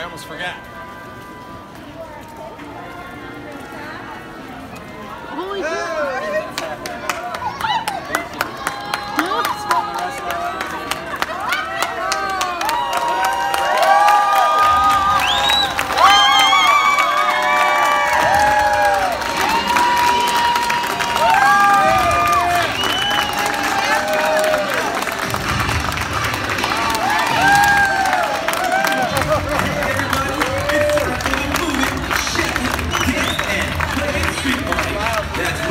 I almost forgot. Yeah.